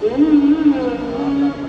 Mm-hmm.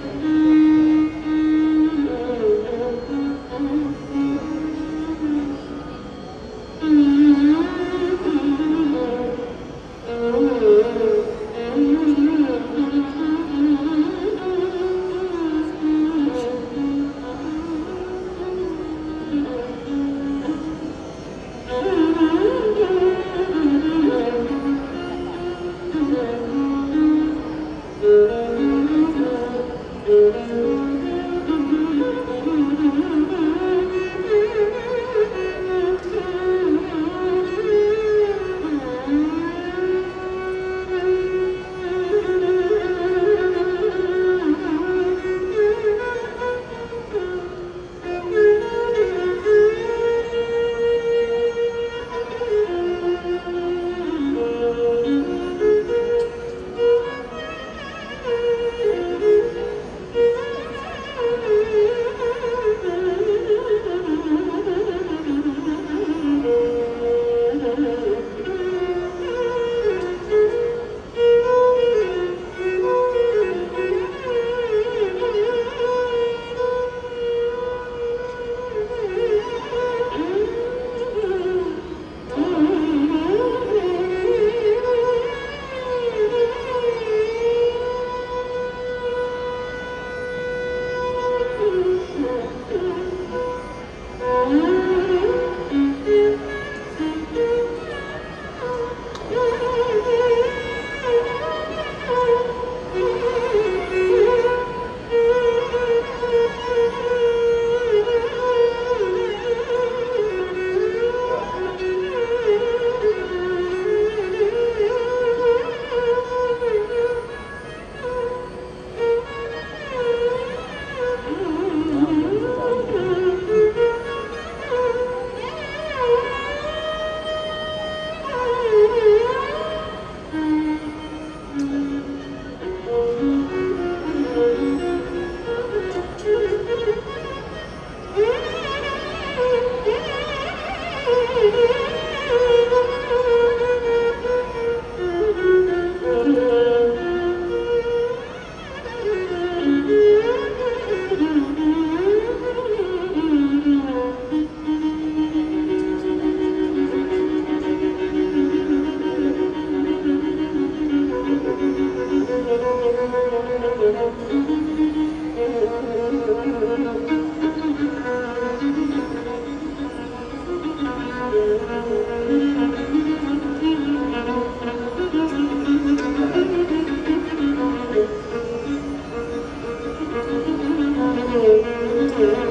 You.